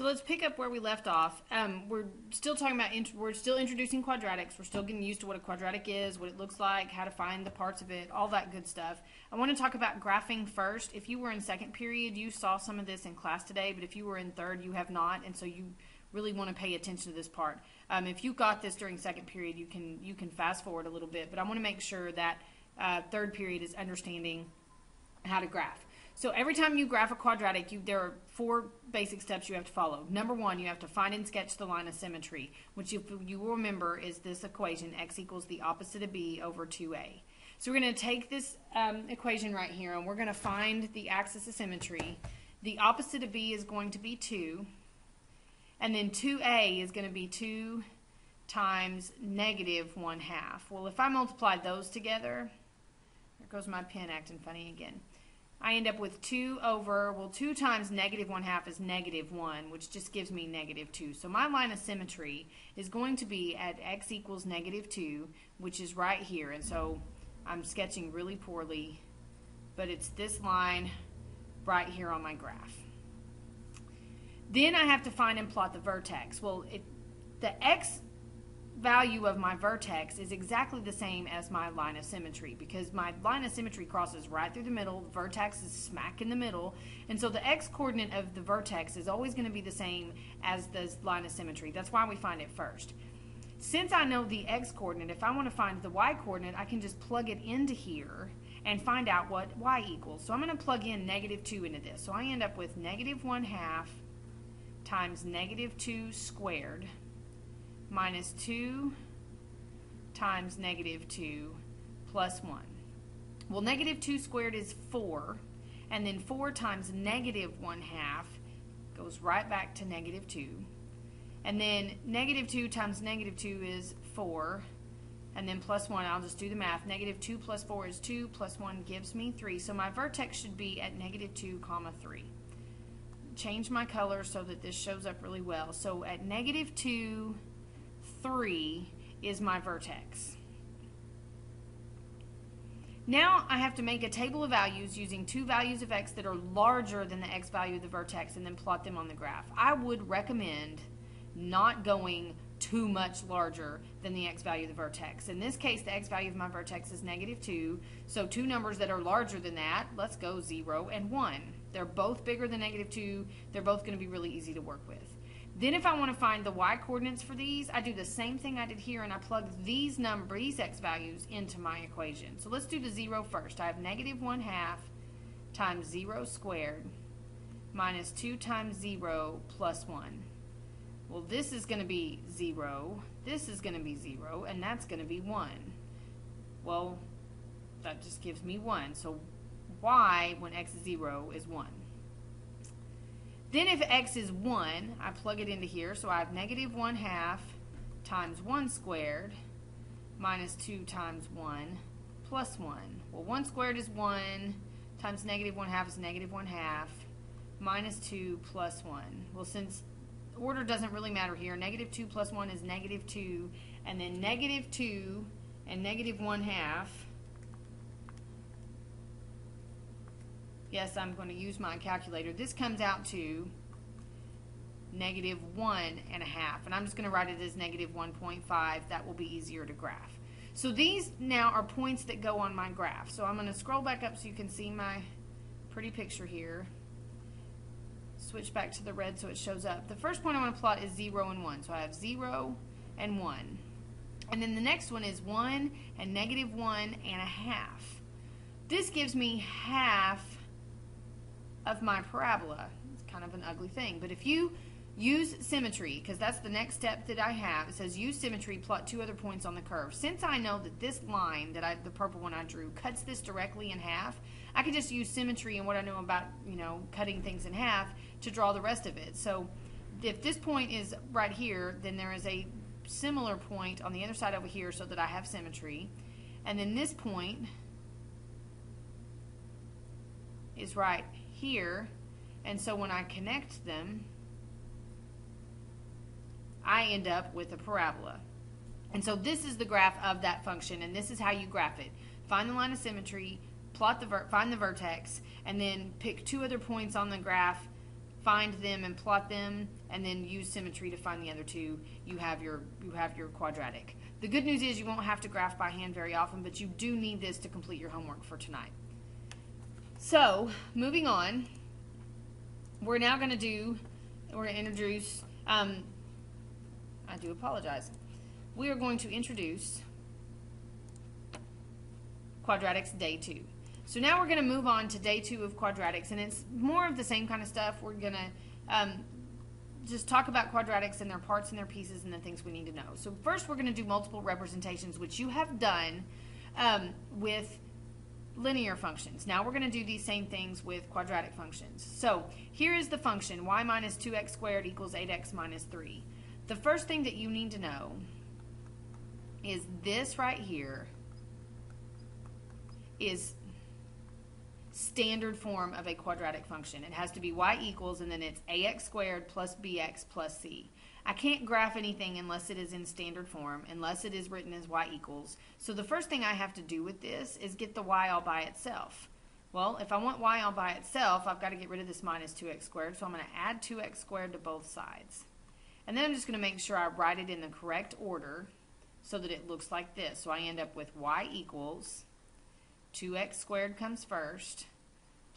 So let's pick up where we left off. Um, we're still talking about, int- we're still introducing quadratics. We're still getting used to what a quadratic is, what it looks like, how to find the parts of it, all that good stuff. I want to talk about graphing first. If you were in second period, you saw some of this in class today, but if you were in third, you have not, and so you really want to pay attention to this part. Um, if you got this during second period, you can you can fast forward a little bit, but I want to make sure that uh, third period is understanding how to graph. So every time you graph a quadratic, you, there are four basic steps you have to follow. Number one, you have to find and sketch the line of symmetry, which you, you will remember is this equation, x equals the opposite of b over 2a. So we're going to take this um, equation right here, and we're going to find the axis of symmetry. The opposite of b is going to be 2, and then 2a is going to be 2 times negative 1 half. Well, if I multiply those together, there goes my pen acting funny again. I end up with 2 over, well, 2 times negative 1 half is negative 1, which just gives me negative 2. So my line of symmetry is going to be at x equals negative 2, which is right here. And so I'm sketching really poorly, but it's this line right here on my graph. Then I have to find and plot the vertex. Well, it, the x value of my vertex is exactly the same as my line of symmetry because my line of symmetry crosses right through the middle, vertex is smack in the middle, and so the x coordinate of the vertex is always going to be the same as the line of symmetry. That's why we find it first. Since I know the x coordinate, if I want to find the y coordinate, I can just plug it into here and find out what y equals. So I'm going to plug in negative 2 into this. So I end up with negative 1 half times negative 2 squared minus 2 times negative 2 plus 1. Well, negative 2 squared is 4, and then 4 times negative 1 half goes right back to negative 2. And then negative 2 times negative 2 is 4, and then plus 1, I'll just do the math. Negative 2 plus 4 is 2, plus 1 gives me 3. So my vertex should be at negative 2 comma 3. Change my color so that this shows up really well. So at negative 2 3 is my vertex. Now I have to make a table of values using two values of x that are larger than the x value of the vertex and then plot them on the graph. I would recommend not going too much larger than the x value of the vertex. In this case, the x value of my vertex is negative 2, so two numbers that are larger than that, let's go 0 and 1. They're both bigger than negative 2. They're both going to be really easy to work with. Then if I want to find the y coordinates for these, I do the same thing I did here and I plug these number, these x values into my equation. So let's do the 0 first. I have negative 1 half times 0 squared minus 2 times 0 plus 1. Well, this is going to be 0, this is going to be 0, and that's going to be 1. Well, that just gives me 1. So y, when x is 0, is 1. Then if x is 1, I plug it into here. So I have negative 1 half times 1 squared minus 2 times 1 plus 1. Well, 1 squared is 1 times negative 1 half is negative 1 half minus 2 plus 1. Well, since order doesn't really matter here, negative 2 plus 1 is negative 2, and then negative 2 and negative 1 half yes, I'm going to use my calculator. This comes out to negative one and a half, and I'm just going to write it as negative 1.5. That will be easier to graph. So these now are points that go on my graph. So I'm going to scroll back up so you can see my pretty picture here. Switch back to the red so it shows up. The first point I want to plot is 0 and 1. So I have 0 and 1. And then the next one is 1 and negative 1 and a half. This gives me half of my parabola. It's kind of an ugly thing. But if you use symmetry, because that's the next step that I have, it says use symmetry, plot two other points on the curve. Since I know that this line, that I, the purple one I drew, cuts this directly in half, I can just use symmetry and what I know about, you know, cutting things in half to draw the rest of it. So if this point is right here, then there is a similar point on the other side over here so that I have symmetry. And then this point is right here. And so when I connect them, I end up with a parabola. And so this is the graph of that function, and this is how you graph it. Find the line of symmetry, plot the find the vertex, and then pick two other points on the graph find them and plot them, and then use symmetry to find the other two, you have your you have your quadratic. The good news is you won't have to graph by hand very often, but you do need this to complete your homework for tonight. So, moving on, we're now going to do, we're going to introduce, um, I do apologize. We are going to introduce quadratics day two. So now we're going to move on to day two of quadratics, and it's more of the same kind of stuff. We're going to um, just talk about quadratics and their parts and their pieces and the things we need to know. So first we're going to do multiple representations, which you have done um, with linear functions. Now we're going to do these same things with quadratic functions. So here is the function y minus 2x squared equals 8x minus 3. The first thing that you need to know is this right here is standard form of a quadratic function. It has to be y equals and then it's ax squared plus bx plus c. I can't graph anything unless it is in standard form, unless it is written as y equals. So the first thing I have to do with this is get the y all by itself. Well, if I want y all by itself, I've got to get rid of this minus 2x squared, so I'm going to add 2x squared to both sides. And then I'm just going to make sure I write it in the correct order so that it looks like this. So I end up with y equals 2x squared comes first,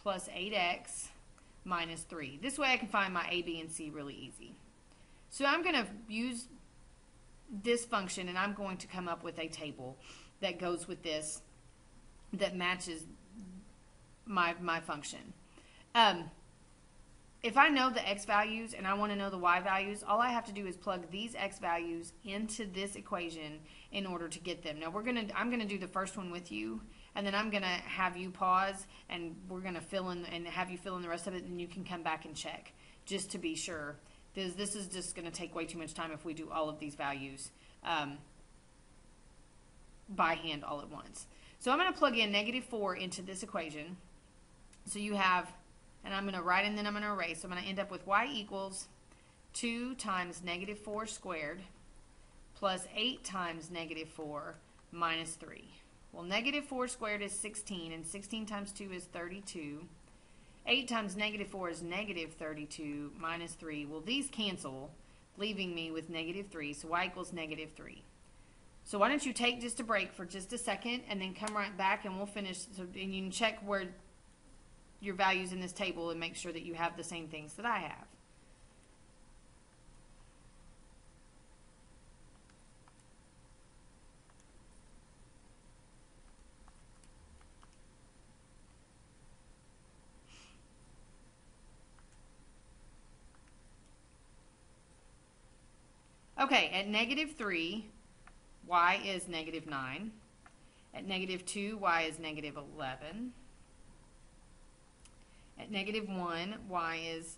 plus 8x minus 3. This way I can find my a, b, and c really easy. So I'm going to use this function and I'm going to come up with a table that goes with this that matches my, my function. Um, if I know the x values and I want to know the y values, all I have to do is plug these x values into this equation in order to get them. Now we're gonna, I'm going to do the first one with you and then I'm going to have you pause and we're going to fill in and have you fill in the rest of it and you can come back and check just to be sure. This, this is just going to take way too much time if we do all of these values um, by hand all at once. So I'm going to plug in negative 4 into this equation. So you have, and I'm going to write and then I'm going to erase. So I'm going to end up with y equals 2 times negative 4 squared plus 8 times negative 4 minus 3. Well, negative 4 squared is 16, and 16 times 2 is 32. 8 times negative 4 is negative 32 minus 3. Well, these cancel, leaving me with negative 3, so y equals negative 3. So why don't you take just a break for just a second, and then come right back, and we'll finish, so, and you can check where your values in this table and make sure that you have the same things that I have. Okay, at negative 3, y is negative 9. At negative 2, y is negative 11. At negative 1, y is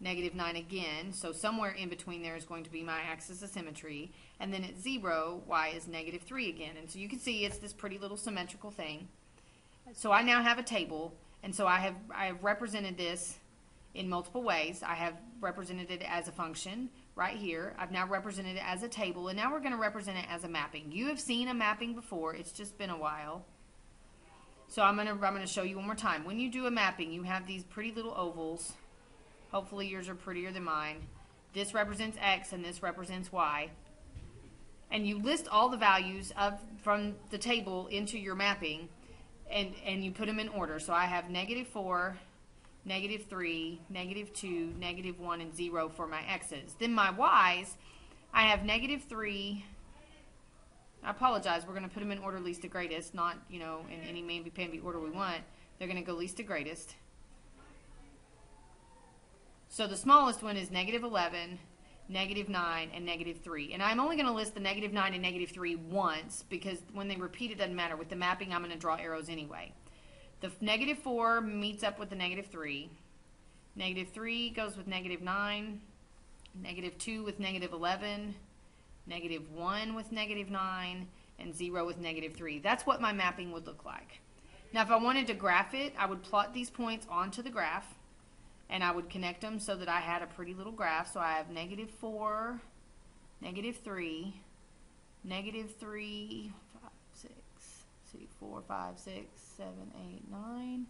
negative 9 again. So somewhere in between there is going to be my axis of symmetry. And then at 0, y is negative 3 again. And so you can see it's this pretty little symmetrical thing. So I now have a table. And so I have, I have represented this in multiple ways. I have represented it as a function right here. I've now represented it as a table, and now we're going to represent it as a mapping. You have seen a mapping before. It's just been a while. So I'm going to I'm going to show you one more time. When you do a mapping, you have these pretty little ovals. Hopefully yours are prettier than mine. This represents x and this represents y. And you list all the values of from the table into your mapping and and you put them in order. So I have negative 4, negative 3, negative 2, negative 1, and 0 for my x's. Then my y's, I have negative 3. I apologize. We're going to put them in order least to greatest, not, you know, in any mamby-pamby order we want. They're going to go least to greatest. So the smallest one is negative 11, negative 9, and negative 3. And I'm only going to list the negative 9 and negative 3 once because when they repeat it doesn't matter. With the mapping, I'm going to draw arrows anyway. The negative 4 meets up with the negative 3. Negative 3 goes with negative 9. Negative 2 with negative 11. Negative 1 with negative 9. And 0 with negative 3. That's what my mapping would look like. Now if I wanted to graph it, I would plot these points onto the graph. And I would connect them so that I had a pretty little graph. So I have negative 4, negative 3, negative 3, 5, 6, see, 4, 5, 6, seven, eight, nine.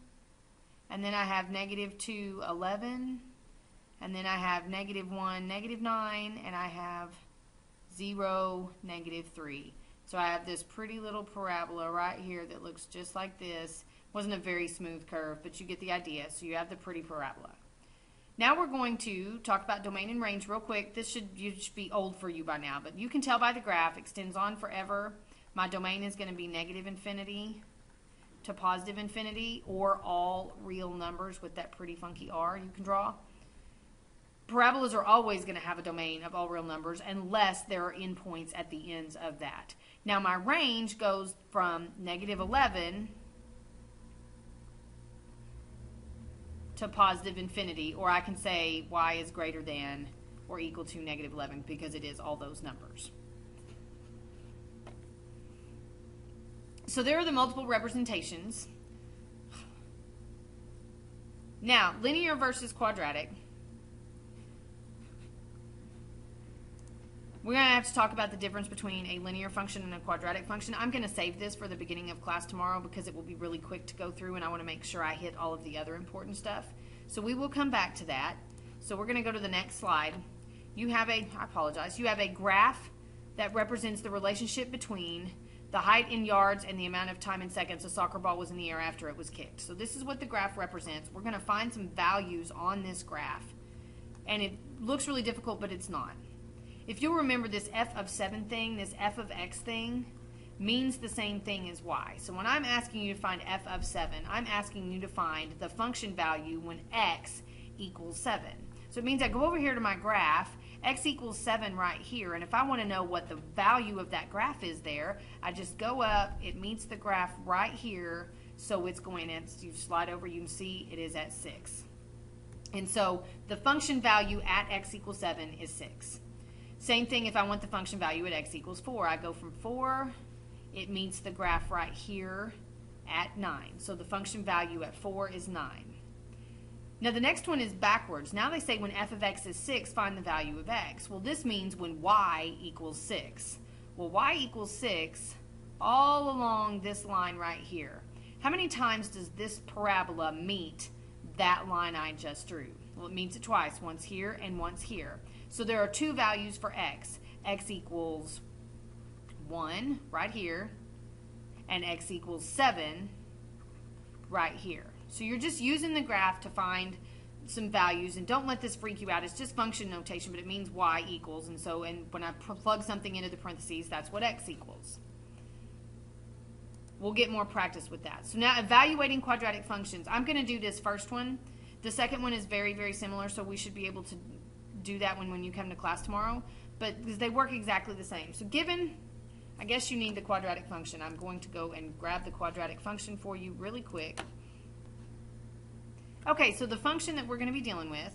and then I have negative 2, 11, and then I have negative 1, negative 9, and I have 0, negative 3. So I have this pretty little parabola right here that looks just like this. Wasn't a very smooth curve, but you get the idea. So you have the pretty parabola. Now we're going to talk about domain and range real quick. This should, should be old for you by now, but you can tell by the graph, extends on forever. My domain is going to be negative infinity to positive infinity or all real numbers with that pretty funky R you can draw. Parabolas are always going to have a domain of all real numbers unless there are endpoints at the ends of that. Now my range goes from negative 11 to positive infinity, or I can say y is greater than or equal to negative 11 because it is all those numbers. So there are the multiple representations. Now, linear versus quadratic. We're going to have to talk about the difference between a linear function and a quadratic function. I'm going to save this for the beginning of class tomorrow because it will be really quick to go through and I want to make sure I hit all of the other important stuff. So we will come back to that. So we're going to go to the next slide. You have a, I apologize, you have a graph that represents the relationship between the height in yards and the amount of time in seconds a soccer ball was in the air after it was kicked. So this is what the graph represents. We're going to find some values on this graph. And it looks really difficult, but it's not. If you'll remember this f of 7 thing, this f of x thing, means the same thing as y. So when I'm asking you to find f of 7, I'm asking you to find the function value when x equals 7. So it means I go over here to my graph, x equals 7 right here, and if I want to know what the value of that graph is there, I just go up, it meets the graph right here, so it's going, and you slide over, you can see it is at 6. And so the function value at x equals 7 is 6. Same thing if I want the function value at x equals 4. I go from 4, it meets the graph right here at 9. So the function value at 4 is 9. Now the next one is backwards. Now they say when f of x is 6, find the value of x. Well, this means when y equals 6. Well, y equals 6 all along this line right here. How many times does this parabola meet that line I just drew? Well, it meets it twice, once here and once here. So there are two values for x. x equals 1 right here, and x equals 7 right here. So you're just using the graph to find some values, and don't let this freak you out. It's just function notation, but it means y equals, and so and when I plug something into the parentheses, that's what x equals. We'll get more practice with that. So now evaluating quadratic functions. I'm going to do this first one. The second one is very, very similar, so we should be able to do that when, when you come to class tomorrow, but because they work exactly the same. So given, I guess you need the quadratic function. I'm going to go and grab the quadratic function for you really quick. Okay, so the function that we're going to be dealing with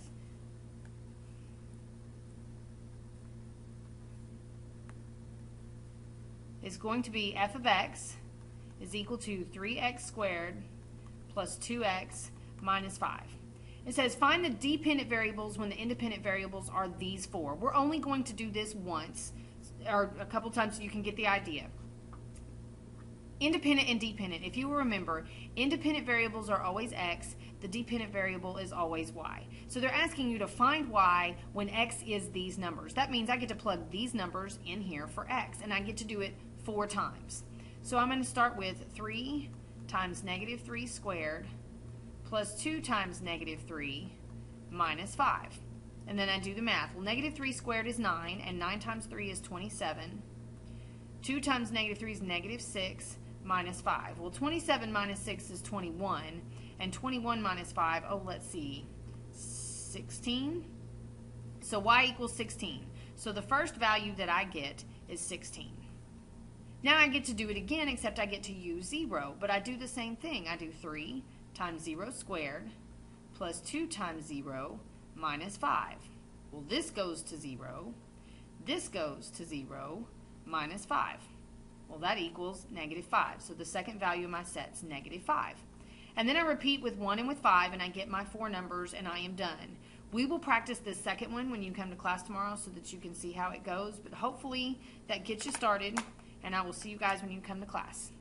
is going to be f of x is equal to 3x squared plus 2x minus 5. It says find the dependent variables when the independent variables are these four. We're only going to do this once or a couple times so you can get the idea. Independent and dependent. If you remember, independent variables are always x, the dependent variable is always y. So they're asking you to find y when x is these numbers. That means I get to plug these numbers in here for x, and I get to do it four times. So I'm going to start with 3 times negative 3 squared plus 2 times negative 3 minus 5. And then I do the math. Well, negative 3 squared is 9, and 9 times 3 is 27. 2 times negative 3 is negative 6 minus 5. Well, 27 minus 6 is 21, and 21 minus 5, oh, let's see, 16? So y equals 16. So the first value that I get is 16. Now I get to do it again, except I get to use 0, but I do the same thing. I do 3 times 0 squared plus 2 times 0 minus 5. Well, this goes to 0. This goes to 0 minus 5. Well, that equals negative 5. So the second value of my set is negative 5. And then I repeat with 1 and with 5, and I get my four numbers, and I am done. We will practice this second one when you come to class tomorrow so that you can see how it goes. But hopefully that gets you started, and I will see you guys when you come to class.